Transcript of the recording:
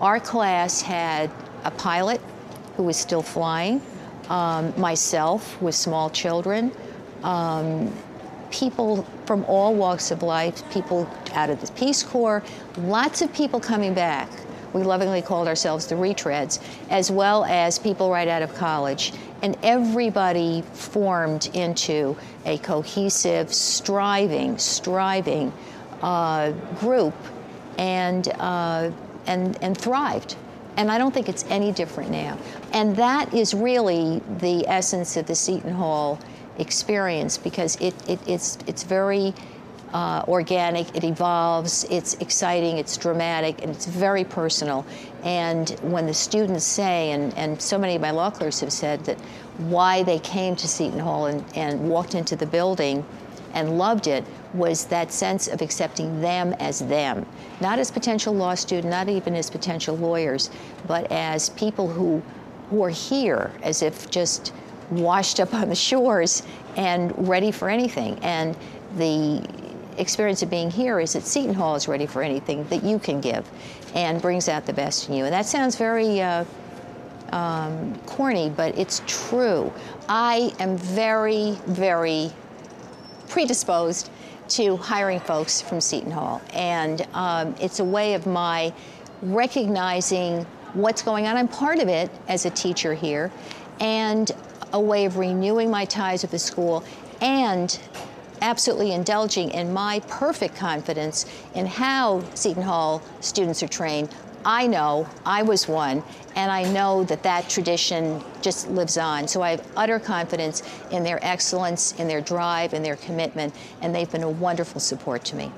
Our class had a pilot who was still flying, um, myself with small children, um, people from all walks of life, people out of the Peace Corps, lots of people coming back. We lovingly called ourselves the retreads, as well as people right out of college. And everybody formed into a cohesive, striving, striving uh, group and, uh, and, and thrived. And I don't think it's any different now. And that is really the essence of the Seton Hall experience because it, it, it's, it's very uh, organic, it evolves, it's exciting, it's dramatic, and it's very personal. And when the students say, and, and so many of my law clerks have said that why they came to Seton Hall and, and walked into the building and loved it was that sense of accepting them as them, not as potential law students, not even as potential lawyers, but as people who, are here as if just washed up on the shores and ready for anything. And the experience of being here is that Seton Hall is ready for anything that you can give and brings out the best in you. And that sounds very uh, um, corny, but it's true. I am very, very predisposed to hiring folks from Seton Hall. And um, it's a way of my recognizing what's going on. I'm part of it as a teacher here, and a way of renewing my ties with the school and absolutely indulging in my perfect confidence in how Seton Hall students are trained. I know I was one, and I know that that tradition just lives on. So I have utter confidence in their excellence, in their drive, in their commitment, and they've been a wonderful support to me.